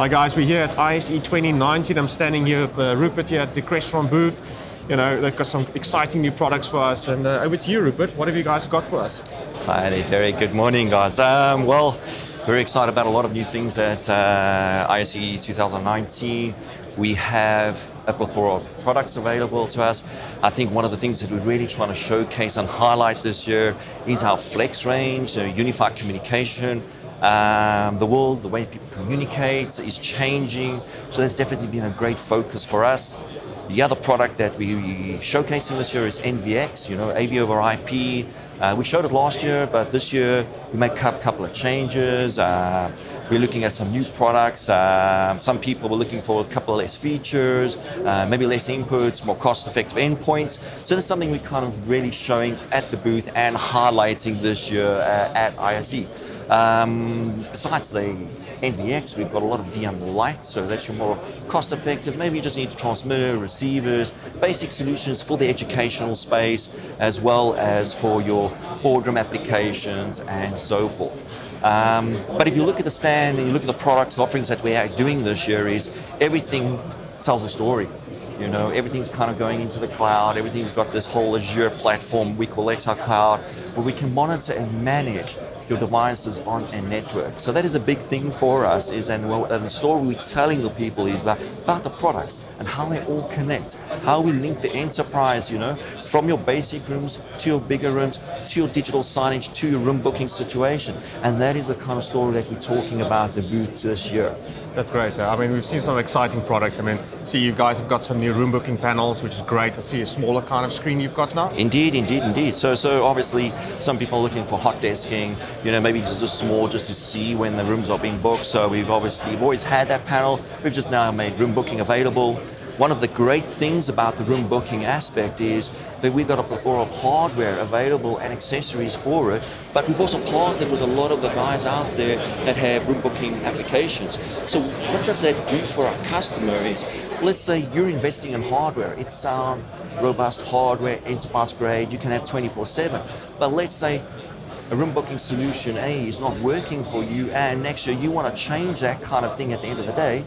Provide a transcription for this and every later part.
Hi guys, we're here at ISE 2019. I'm standing here with uh, Rupert here at the Crestron booth. You know, they've got some exciting new products for us. And uh, over to you, Rupert. What have you guys got for us? Hi there, Derek. Good morning, guys. Um, well, very excited about a lot of new things at uh, ISE 2019. We have a plethora of products available to us. I think one of the things that we're really trying to showcase and highlight this year is our Flex range, uh, unified communication. Um, the world, the way people communicate is changing. So that's definitely been a great focus for us. The other product that we're showcasing this year is NVX, you know, AV over IP. Uh, we showed it last year, but this year we made a couple of changes. Uh, we're looking at some new products. Uh, some people were looking for a couple of less features, uh, maybe less inputs, more cost-effective endpoints. So that's something we're kind of really showing at the booth and highlighting this year uh, at ISE. Um, besides the NVX, we've got a lot of DM Lite, so that's your more cost effective. Maybe you just need a transmitter, receivers, basic solutions for the educational space, as well as for your boardroom applications and so forth. Um, but if you look at the stand and you look at the products offerings that we are doing this year, is everything tells a story. You know, everything's kind of going into the cloud. Everything's got this whole Azure platform we call XiO Cloud, where we can monitor and manage your devices on a network. So that is a big thing for us is and, well, and the story we're telling the people is about, about the products and how they all connect, how we link the enterprise, you know, from your basic rooms to your bigger rooms, to your digital signage, to your room booking situation. And that is the kind of story that we're talking about the booth this year. That's great. I mean, we've seen some exciting products. I mean, see, you guys have got some new room booking panels, which is great. I see a smaller kind of screen you've got now. Indeed, indeed, indeed. So, so obviously, some people are looking for hot desking. You know, maybe just a small, just to see when the rooms are being booked. So we've obviously we've always had that panel. We've just now made room booking available. One of the great things about the room booking aspect is that we've got a plethora of hardware available and accessories for it, but we've also partnered with a lot of the guys out there that have room booking applications. So what does that do for our customer is, let's say you're investing in hardware, it's sound, robust hardware, enterprise grade, you can have 24-7, but let's say a room booking solution A is not working for you and next year you want to change that kind of thing at the end of the day,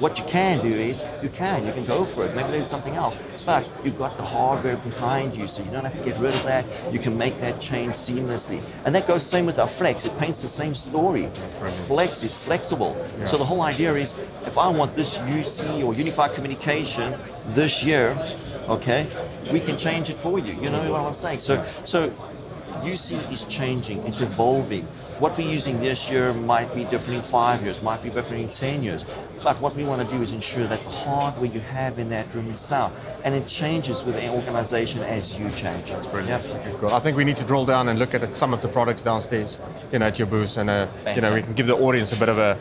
what you can do is, you can, you can go for it. Maybe there's something else. But you've got the hardware behind you, so you don't have to get rid of that. You can make that change seamlessly. And that goes same with our Flex. It paints the same story. Flex is flexible. Yeah. So the whole idea is, if I want this UC or unified communication this year, okay, we can change it for you. You know what I'm saying? So, so UC is changing, it's evolving. What we're using this year might be different in five years, might be different in 10 years. But what we want to do is ensure that the hardware you have in that room is sound. And it changes with the organization as you change. That's brilliant. Yeah. Okay, cool. I think we need to drill down and look at some of the products downstairs you know, at your booth. And uh, you know, we can give the audience a bit of a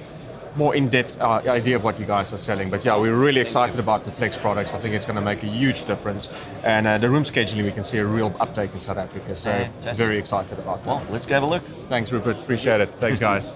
more in-depth uh, idea of what you guys are selling. But yeah, we're really excited about the Flex products. I think it's going to make a huge difference. And uh, the room scheduling, we can see a real uptake in South Africa. So Fantastic. very excited about that. Well, let's go have a look. Thanks, Rupert. Appreciate it. Thanks, guys.